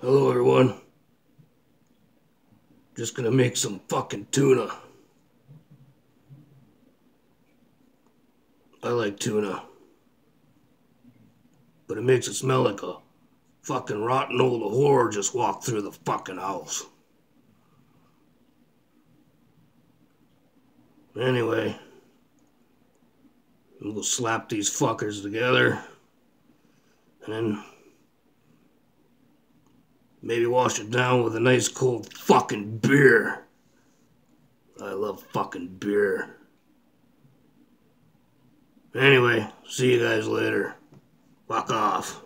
Hello, everyone. Just gonna make some fucking tuna. I like tuna. But it makes it smell like a fucking rotten old whore just walked through the fucking house. Anyway, we'll slap these fuckers together and then maybe wash it down with a nice cold fucking beer. I love fucking beer. Anyway, see you guys later. Fuck off.